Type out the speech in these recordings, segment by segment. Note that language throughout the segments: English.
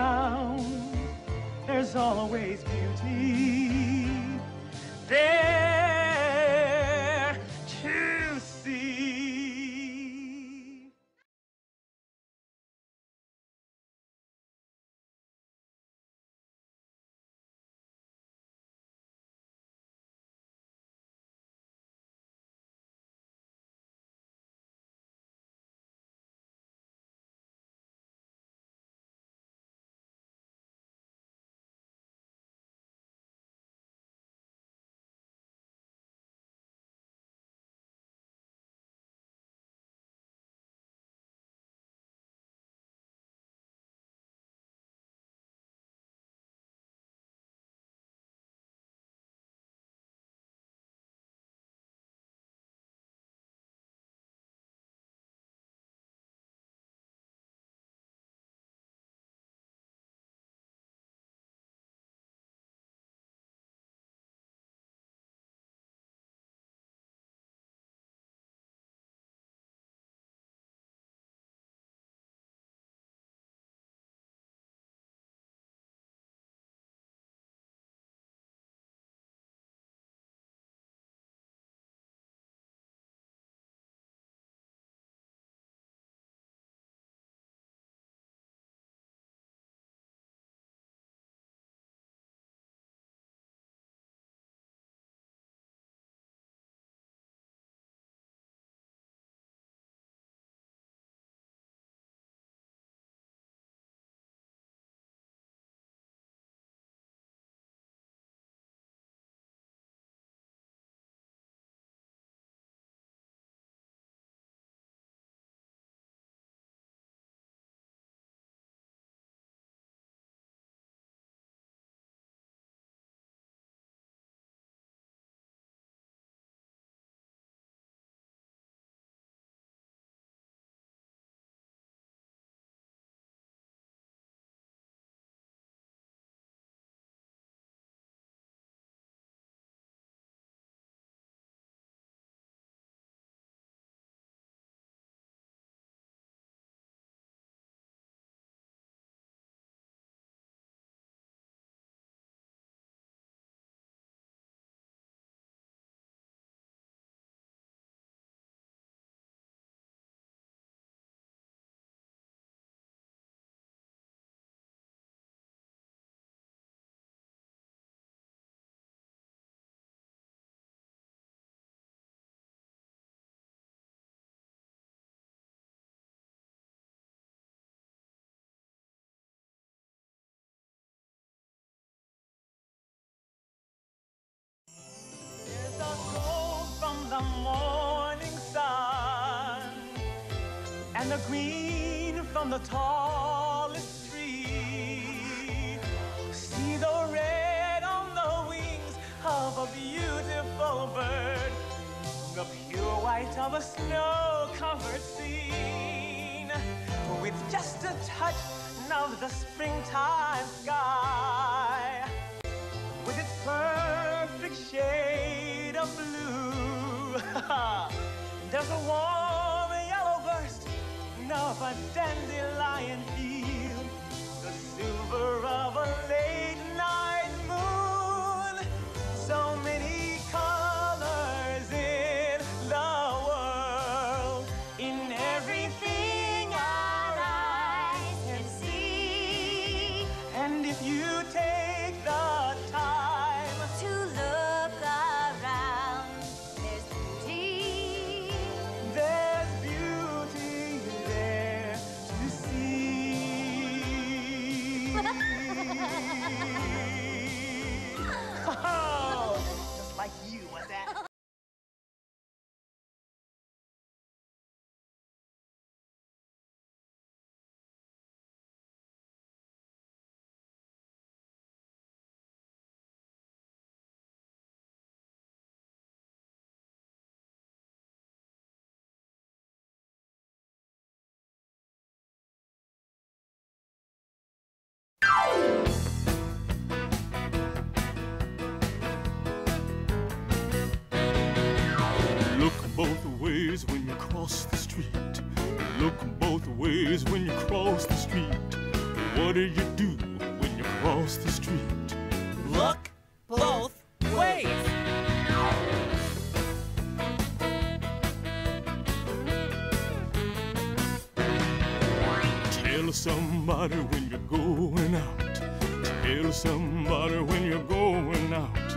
around, there's always beauty. There the green from the tallest tree. See the red on the wings of a beautiful bird, the pure white of a snow-covered scene, with just a touch of the springtime sky with its perfect shade of blue. There's a warm of a dandelion field, the silver of a late ways when you cross the street? What do you do when you cross the street? Look both ways. Tell somebody when you're going out. Tell somebody when you're going out.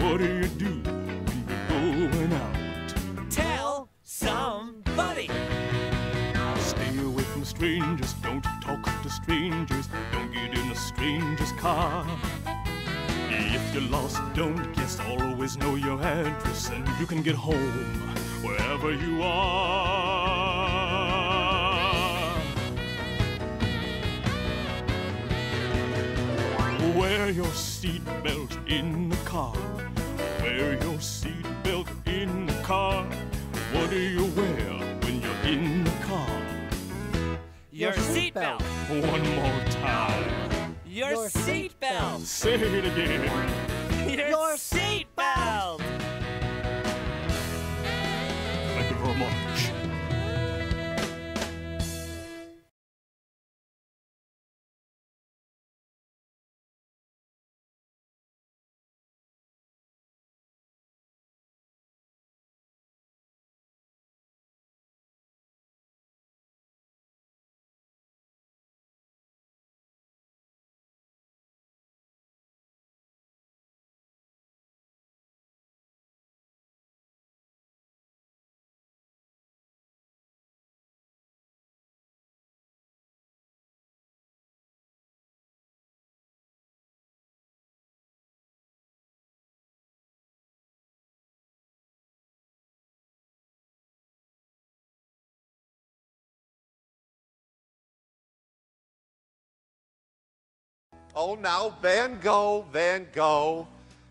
What do you do strangers. Don't talk to strangers. Don't get in a stranger's car. If you're lost, don't guess. Always know your address, and you can get home wherever you are. Wear your seatbelt in the car. Wear your seatbelt in the car. What do you wear when you're in? Your seatbelt. One more time. Your Your seatbelt. Say it again. Your Your seatbelt. Thank you very Oh, now, Van Go, Van Go.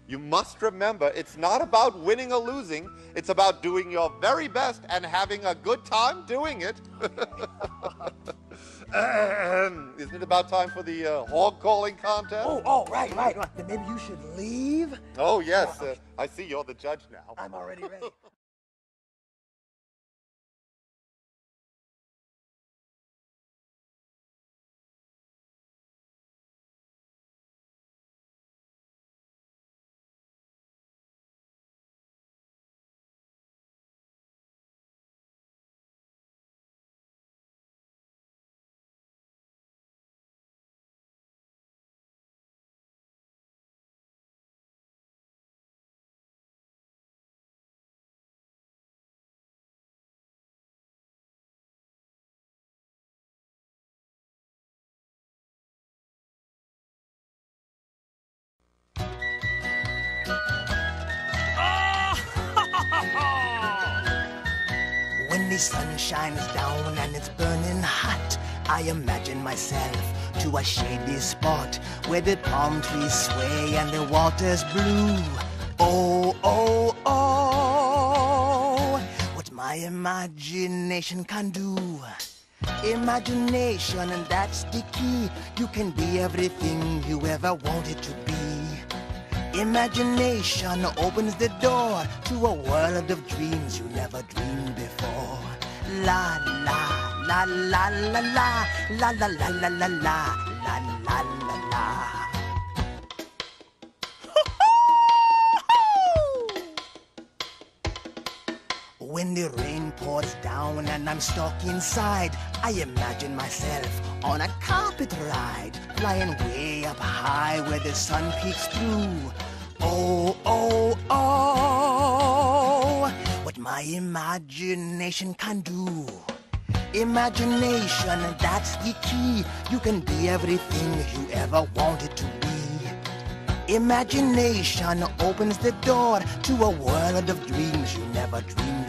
You must remember, it's not about winning or losing. It's about doing your very best and having a good time doing it. Isn't it about time for the uh, hog calling contest? Oh, oh, right, right, right. Then maybe you should leave. Oh, yes. Uh, I see you're the judge now. I'm already ready. When the sun shines down and it's burning hot, I imagine myself to a shady spot where the palm trees sway and the water's blue. Oh, oh, oh, what my imagination can do. Imagination, and that's the key. You can be everything you ever wanted to be. Imagination opens the door to a world of dreams you never dreamed before. La la la la la la la la la la la la la la la the rain pours down and I'm stuck inside, I imagine myself on a carpet ride, flying way up high where the sun peeks through. Oh, oh, oh, what my imagination can do. Imagination, that's the key. You can be everything you ever wanted to be. Imagination opens the door to a world of dreams you never dreamed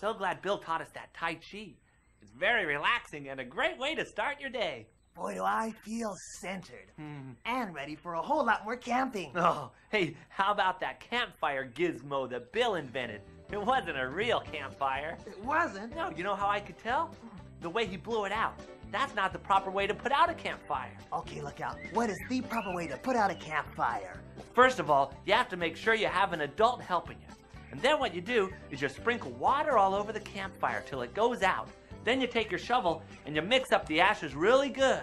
so glad Bill taught us that Tai Chi. It's very relaxing and a great way to start your day. Boy, do I feel centered Hmm. and ready for a whole lot more camping. Oh, hey, how about that campfire gizmo that Bill invented? It wasn't a real campfire. It wasn't. No, you know how I could tell? The way he blew it out. That's not the proper way to put out a campfire. Okay, Lookout. What is the proper way to put out a campfire? First of all, you have to make sure you have an adult helping you. And then what you do is you sprinkle water all over the campfire till it goes out. Then you take your shovel and you mix up the ashes really good.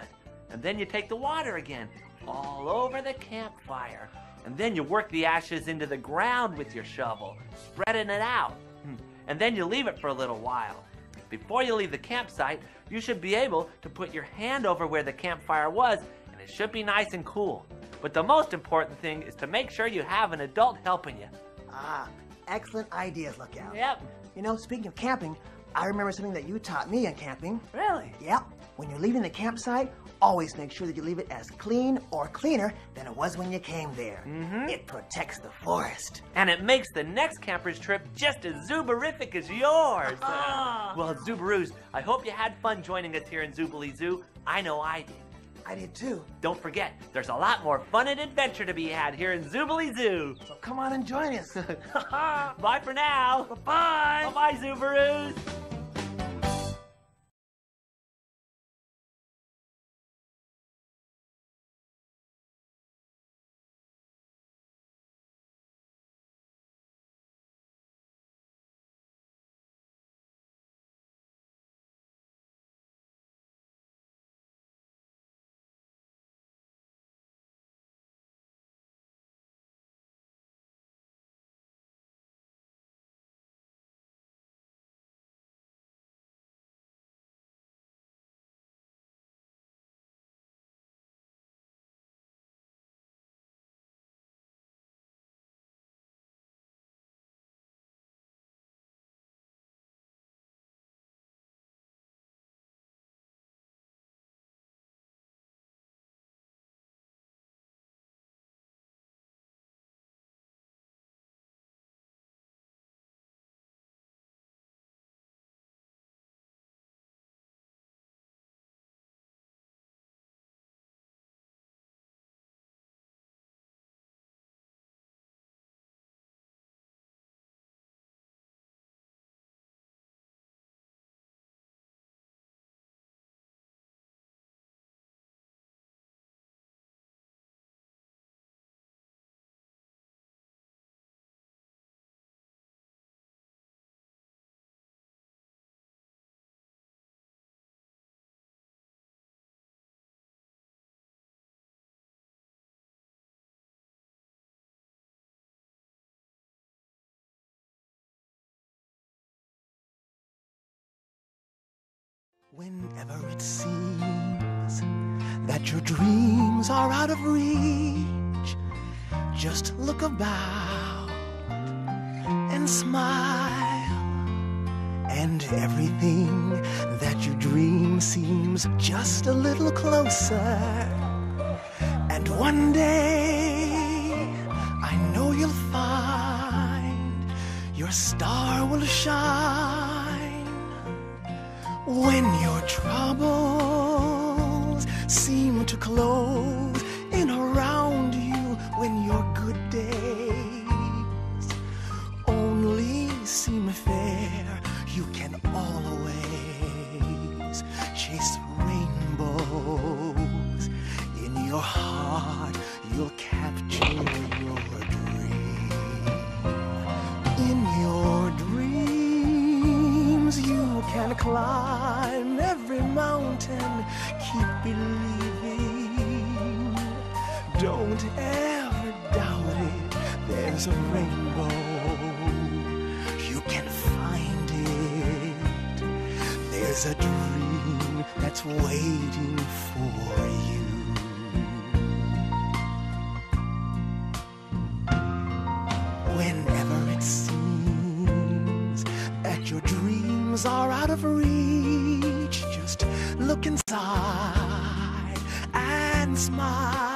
And then you take the water again all over the campfire. And then you work the ashes into the ground with your shovel, spreading it out. Hmm. And then you leave it for a little while. Before you leave the campsite, you should be able to put your hand over where the campfire was, and it should be nice and cool. But the most important thing is to make sure you have an adult helping you. Ah, excellent ideas, Lookout. Yep. You know, speaking of camping, I remember something that you taught me in camping. Really? Yep. When you're leaving the campsite, always make sure that you leave it as clean or cleaner than it was when you came there. Mm-hmm. It protects the forest. And it makes the next camper's trip just as zooberific as yours. Ah. well, Zoobaroos, I hope you had fun joining us here in Zoobilee Zoo. I know I did. I did too. Don't forget, there's a lot more fun and adventure to be had here in Zoobilee Zoo. So come on and join us. Bye for now. Bye-bye. Bye-bye, Zoobaroos. Whenever it seems that your dreams are out of reach, just look about and smile. And everything that you dream seems just a little closer. And one day, I know you'll find your star will shine. When your troubles seem to close that's waiting for you. Whenever it seems that your dreams are out of reach, just look inside and smile.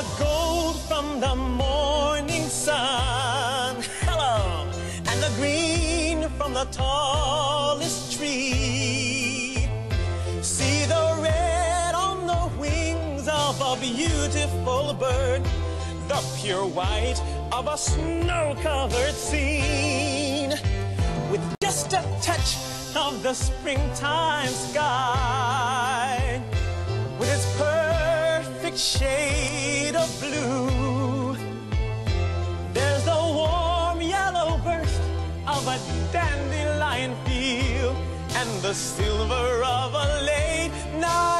The gold from the morning sun. Hello. And the green from the tallest tree. See the red on the wings of a beautiful bird. The pure white of a snow covered scene. With just a touch of the springtime sky. Perfect shade of blue. There's the warm yellow burst of a dandelion field and the silver of a late night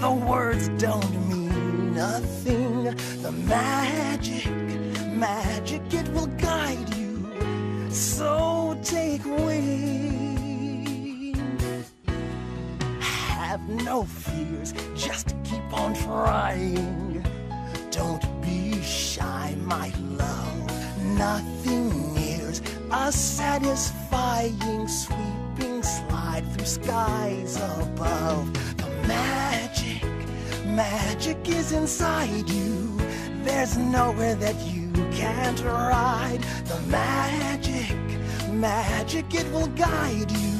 The words don't mean nothing. The magic, magic, it will guide you. So take wing. Have no fears, just keep on trying. Don't be shy, my love. Nothing nears a satisfying, sweeping slide through skies above. The magic, magic is inside you. There's nowhere that you can't ride. The magic, magic, it will guide you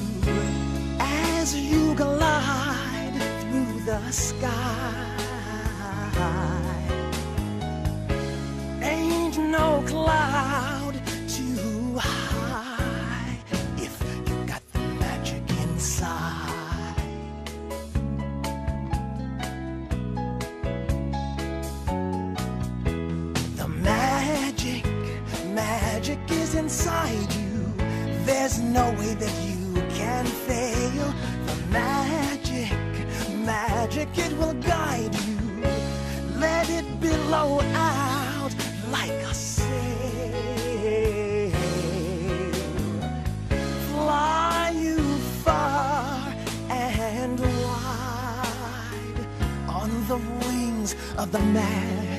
as you glide through the sky. Ain't no cloud inside you. There's no way that you can fail. The magic, magic, it will guide you. Let it blow out like a sail. Fly you far and wide on the wings of the magic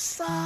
inside.